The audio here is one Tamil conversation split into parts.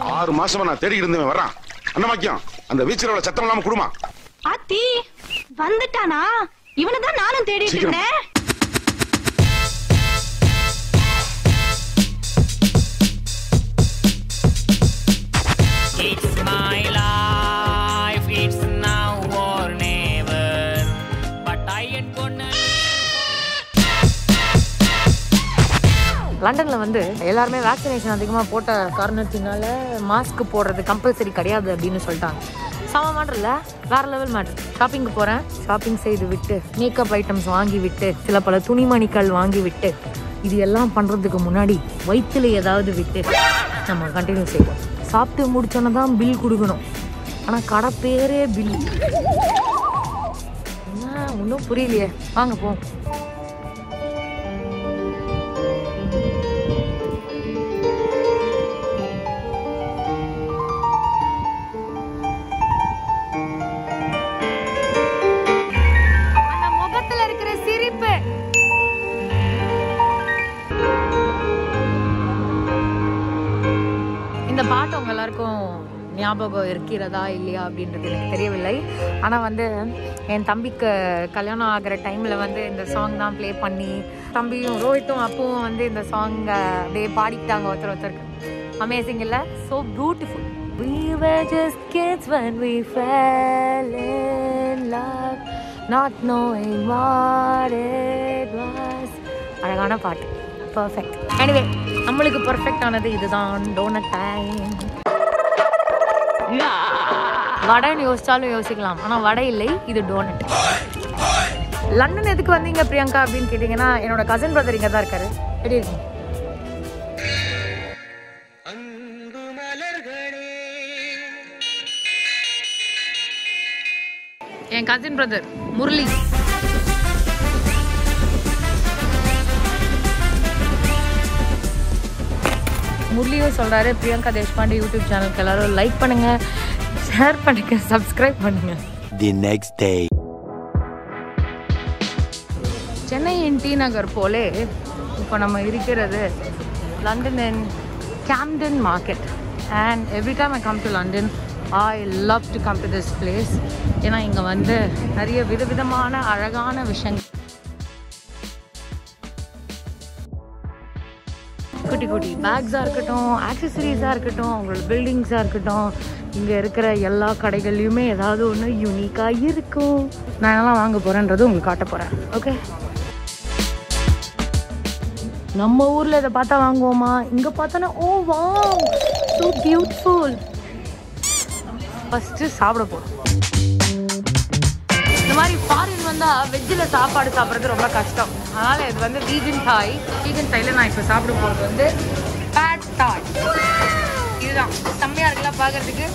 ஆறு மாசமா நான் தேடிக்கிட்டு இருந்தவன் வர்றான். அண்ணமாக்கியம் அந்த வீச்சரோட சத்தம் இல்லாம குடுமா. ஆத்தி வந்துட்டானா? இவனதான் நானும் தேடிட்டு சீக்கிரம். இருந்தேன். லண்டனில் வந்து எல்லாருமே வேக்சினேஷன் அதிகமாக போட்ட காரணத்தினால மாஸ்க் போடுறது கம்பல்சரி கிடையாது அப்படின்னு சொல்லிட்டாங்க. சம மாட்டில் வேறு வேற லெவல் மேட்ரு ஷாப்பிங்க்கு போகிறேன் ஷாப்பிங் செய்து விட்டு மேக்கப் ஐட்டம்ஸ் வாங்கி விட்டு சில பல துணிமணிகள் வாங்கி விட்டு இது எல்லாம் பண்ணுறதுக்கு முன்னாடி வயிற்றுல ஏதாவது விட்டு நம்ம கண்டினியூ செய்வோம். சாப்பிட்டு முடிச்சோன்னே தான் பில் கொடுக்கணும். ஆனால் கடை பேரே பில் என்ன? ஒன்றும் புரியலையே. வாங்க போவோம். ஞாபகம் இருக்கிறதா இல்லையா அப்படின்றது எனக்கு தெரியவில்லை. ஆனால் வந்து என் தம்பிக்கு கல்யாணம் ஆகிற டைமில் வந்து இந்த சாங் தான் ப்ளே பண்ணி தம்பியும் ரோஹித்தும் அப்பவும் வந்து இந்த சாங்கை அப்படியே பாடிக்கிட்டாங்க ஒருத்தர் ஒருத்தருக்கு. அமேசிங் இல்லை? So beautiful We were just kids when we fell in love. Not knowing what it was. அழகான பாட்டு. பர்ஃபெக்ட் எனிவே நம்மளுக்கு பர்ஃபெக்ட் ஆனது இதுதான். டோனட் டைம் வடைன்னு யோசிச்சாலும் யோசிக்கலாம். ஆனால் வடை இல்லை இது டோனட் லண்டன் எதுக்கு வந்தீங்க பிரியங்கா அப்படின்னு கேட்டிங்கன்னா என்னோட கசின் பிரதர் இங்கே தான் இருக்காரு எப்படி இருக்கீங்க என் கசின் பிரதர் முரளி. முரளியும் சொல்றாரு. பிரியங்கா தேஷ்பாண்டே யூடியூப் சேனலுக்கு எல்லாரும் லைக் பண்ணுங்க ஷேர் பண்ணுங்க சப்ஸ்கிரைப் பண்ணுங்க. The next day. சென்னையின் டி நகர் போலே இப்போ நம்ம இருக்கிறது லண்டனின் Camden market and every time I come to London I love to come to this place ஏன்னா இங்கே வந்து நிறைய விதவிதமான அழகான விஷயங்கள் குட்டி குட்டி பேக்ஸாக இருக்கட்டும் ஆக்சசரிஸாக இருக்கட்டும் அவங்களோட பில்டிங்ஸாக இருக்கட்டும் இங்கே இருக்கிற எல்லா கடைகள்லையுமே ஏதாவது ஒன்று யூனிக்காக இருக்கும். நான் என்னெல்லாம் வாங்க போகிறேன்றது உங்களுக்கு காட்ட போகிறேன் ஓகே நம்ம ஊரில் இதை பார்த்தா வாங்குவோமா? இங்கே பார்த்தோன்னா ஓ வா ஸோ பியூட்டிஃபுல் ஃபஸ்ட்டு சாப்பிட போகிறோம் வந்தால் வெஜ்ஜில் சாப்பாடு சாப்பிட்றது ரொம்ப கஷ்டம். அதனால் இது வந்து வீகன் தாய் வீகன் தாயில் நான் இப்போ சாப்பிட போகிறது வந்து பேட் தாய் இதுதான். செம்மையாக இருக்குல்ல பார்க்கறதுக்கு.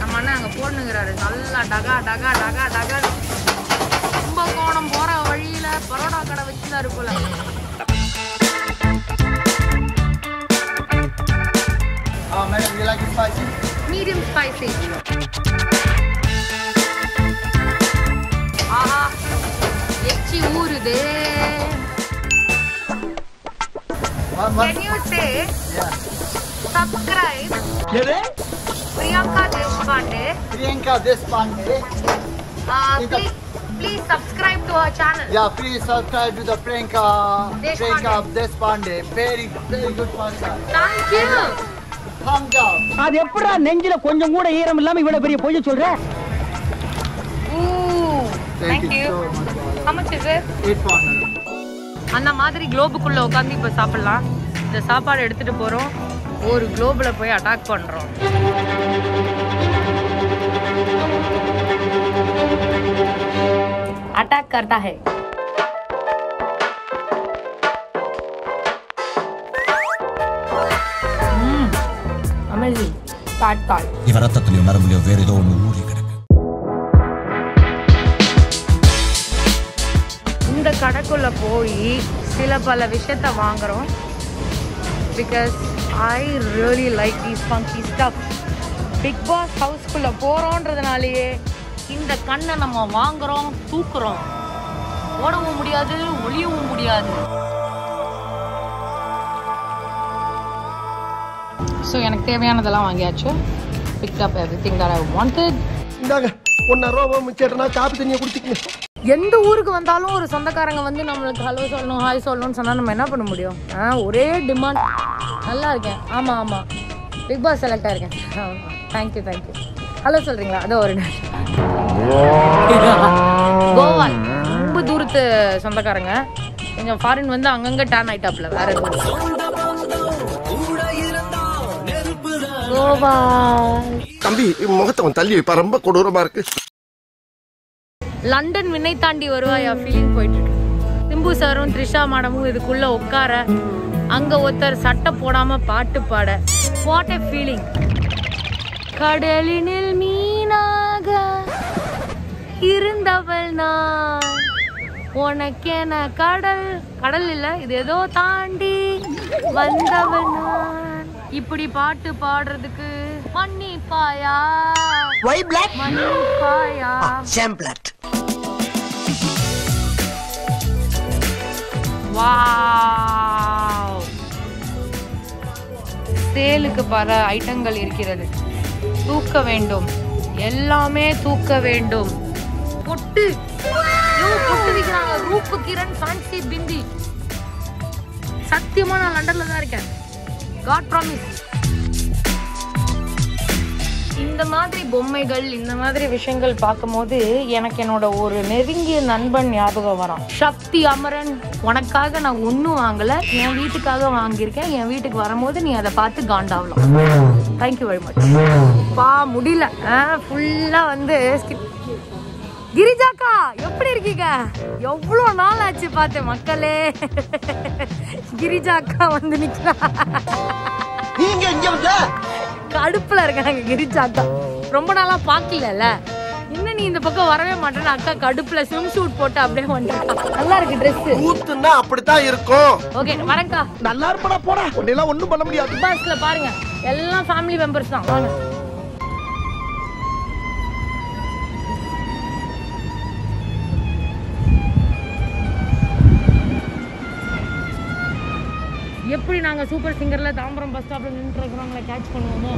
நம்ம அண்ணன் அங்கே போடணுங்கிறாரு. நல்லா டகா டகா டகா டகா. கும்பகோணம் போகிற வழியில் பரோடா கடை இருக்குல்ல you like it spicy? Medium spicy Can you say Yeah. subscribe Priyanka Deshpande? Priyanka Deshpande. Uh, please, please subscribe to her channel. Yeah, please subscribe to the Priyanka, Deshpande. Priyanka Deshpande. Very, very good person. Thank you. Thumbs up. அது எப்படா நெஞ்சில கொஞ்சம் கூட ஈரம் இல்லாம இவ்வளவு பெரிய பொய்ய சொல்ற Ooh, Thank thank you you. so much, madam. How much is it? Eight pound. madam. அந்த மாதிரி குளோபுக்குள்ள உட்காந்து இப்போ சாப்பிடலாம் இந்த சாப்பாடு எடுத்துட்டு போறோம் ஒரு குளோபுல போய் அட்டாக் பண்றோம் अटैक करता है அமேசிங் காட் காட் இவ ரத்தத்திலயோ நரம்புலயோ வேற ஏதோ ஒண்ணு ஊறி கிடக்கு இந்த கடைக்குள்ள போய் சில பல விஷயத்த வாங்குறோம் Because I really like these funky stuff Bigg Boss ஹவுஸ்க்குள்ள போறோன்றதுனாலயே இந்த கண்ணை நம்ம வாங்குறோம் தூக்குறோம். ஓடவும் முடியாது ஒளியவும் முடியாது. ஸோ எனக்கு தேவையானதெல்லாம் வாங்கியாச்சு. Pick up everything that I wanted இந்தாங்க ஒன்னா ரூபா மிச்சேட்டனா காப்பி தண்ணியை குடிச்சிக்கங்க. எந்த ஊருக்கு வந்தாலும் ஒரு சொந்தக்காரங்க வந்து நம்மளுக்கு ஹலோ சொல்லணும் ஹாய் சொல்லணும்னு சொன்னால் நம்ம என்ன பண்ண முடியும்? ஆ ஒரே டிமாண்ட் நல்லா இருக்கேன். ஆமாம் ஆமாம் big pass select ஆயிருக்கேன் thank you thank you hello சொல்கிறீங்களா அதோ ஒரு நிமிஷம். கோவா. ரொம்ப தூரத்து சொந்தக்காரங்க. கொஞ்சம் ஃபாரின் வந்து அங்கங்கே டேன் ஆயிட்டாப்ல வேற கோவா. தம்பி முகத்தவன் தள்ளி வைப்பா. ரொம்ப கொடூரமா இருக்கு. லண்டன் விண்ணை தாண்டி வருவாயா? ஃபீலிங் போயிட்டு இருக்கு சிம்பு சாரும் த்ரிஷா மேடமும் இதுக்குள்ள உட்கார அங்க ஒருத்தர் சட்டை போடாம பாட்டு பாட. வாட் எ ஃபீலிங் கடலினில் மீனாக இருந்தவள் நான். உனக்கென கடல் கடல் இல்ல இது ஏதோ தாண்டி வந்தவள் நான். இப்படி பாட்டு பாடுறதுக்கு மன்னிப்பாயா? மன்னிப்பாயா? வாவ் சேலுக்கு பல ஐட்டங்கள் இருக்கிறது. தூக்க வேண்டும். எல்லாமே தூக்க வேண்டும். பொட்டு. பொட்டு விற்கிறாங்க ரூப்பு கிரண் ஃபேன்சி பிந்தி. சத்தியமா நான் லண்டன்ல தான் இருக்கேன். காட் ப்ராமிஸ் இந்த மாதிரி பொம்மைகள் இந்த மாதிரி விஷயங்கள் பார்க்கும்போது எனக்கு என்னோட ஒரு நெருங்கிய நண்பன் ஞாபகம் வரும் சக்தி அமரன் உனக்காக நான் ஒன்றும் வாங்கல. என் வீட்டுக்காக வாங்கியிருக்கேன். என் வீட்டுக்கு வரும்போது நீ அதை பார்த்து காண்டாவலாம். தேங்க்யூ வெரி மச் பா முடியல. ஃபுல்லா வந்து கிரிஜாக்கா எப்படி இருக்கீங்க? எவ்வளோ நாள் ஆச்சு பார்த்தேன் மக்களே. கிரிஜாக்கா வந்து நிற்கிறா நீங்க இங்க கடுப்புல இருக்காங்க கிரிஜாக்கா ரொம்ப நாளா பாக்கல இன்னும் நீ இந்த பக்கம் வரவே மாட்டேன்னு அக்கா கடுப்புல ஸ்விம் சூட் போட்டு அப்படியே வந்துட்டா. நல்லா இருக்கு ட்ரெஸ் ஊத்துன்னா அப்படித்தான் இருக்கும். ஓகே வரேன்க்கா. நல்லா இருப்படா போடா. உன்னெல்லாம் ஒண்ணும் பண்ண முடியாது. பஸ்ல பாருங்க. எல்லாம் ஃபேமிலி மெம்பர்ஸ் தான். வாங்க. எப்படி நாங்கள் சூப்பர் சிங்கரில் தாம்பரம் பஸ் ஸ்டாப்பில் நின்று இருக்கிறவங்கள கேட்ச் பண்ணுவோமோ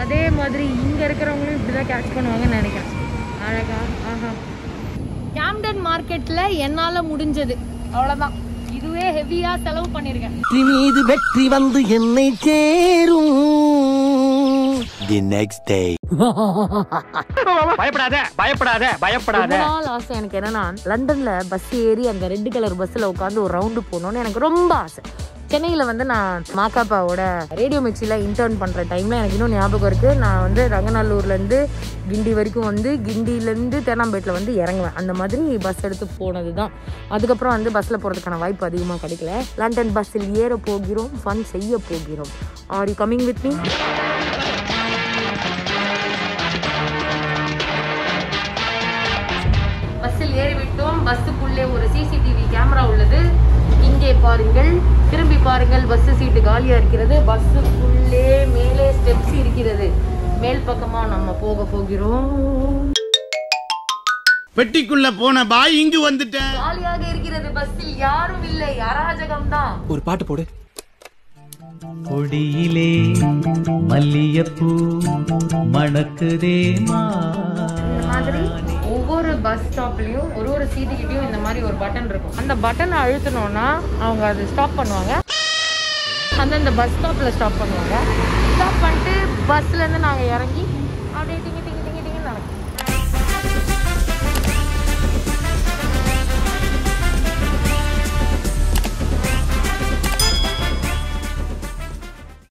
அதே மாதிரி இங்கே இருக்கிறவங்களும் இப்படி தான் கேட்ச் பண்ணுவாங்கன்னு நினைக்கிறேன். அழகா ஆஹா. கேம்டன் மார்க்கெட்டில் என்னால் முடிஞ்சது. அவ்வளோதான் இதுவே ஹெவியாக செலவு பண்ணியிருக்கேன் மீது வெற்றி வந்து என்னை சேரும். பயப்படாத பயப்படாத பயப்படாத. ரொம்ப நாள் ஆசை எனக்கு என்னன்னா லண்டன்ல பஸ் ஏறி அந்த ரெட் கலர் பஸ்ல உட்காந்து ஒரு ரவுண்டு போகணும்னு எனக்கு ரொம்ப ஆசை. சென்னையில் வந்து நான் மாக்காப்பாவோட ரேடியோ மிக்சியில் இன்டர்ன் பண்ணுற டைமில் எனக்கு இன்னும் ஞாபகம் இருக்குது நான் வந்து ரங்கநல்லூர்லேருந்து கிண்டி வரைக்கும் வந்து கிண்டிலேருந்து தேனாம்பேட்டில் வந்து இறங்குவேன். அந்த மாதிரி பஸ் எடுத்து போனது தான் அதுக்கப்புறம் வந்து பஸ்ஸில் போகிறதுக்கான வாய்ப்பு அதிகமாக கிடைக்கல. லண்டன் பஸ்ஸில் ஏற போகிறோம் ஃபன் செய்ய போகிறோம். Are you coming with me பஸ்ஸில் ஏறிவிட்டோம். பஸ்ஸுக்குள்ளே ஒரு சிசிடிவி கேமரா உள்ளது. இங்கே பாருங்கள். திரும்பி பாருங்கள். பஸ் சீட்டு காலியா இருக்கிறது. பஸ்ஸுக்குள்ளே மேலே ஸ்டெப்ஸ் இருக்கிறது. மேல் பக்கமா நம்ம போக போகிறோம். பெட்டிக்குள்ள போன பாய் இங்கு வந்துட்டேன் காலியாக இருக்கிறது பஸ்ஸில் யாரும் இல்லை. அராஜகம் தான் ஒரு பாட்டு போடு. கொடியிலே மல்லியப்பூ மணக்குதே மாதிரி? ஒவ்வொரு பஸ் ஸ்டாப்லயும் ஒரு ஒரு சீட்டுக்கிட்டையும் இந்த மாதிரி ஒரு பட்டன் இருக்கும். அந்த பட்டனை அழுத்தணும்னா அவங்க அது ஸ்டாப் பண்ணுவாங்க. அந்தந்த பஸ் ஸ்டாப்ல ஸ்டாப் பண்ணுவாங்க. ஸ்டாப் பண்ணிட்டு பஸ்ல இருந்து நாங்க இறங்கி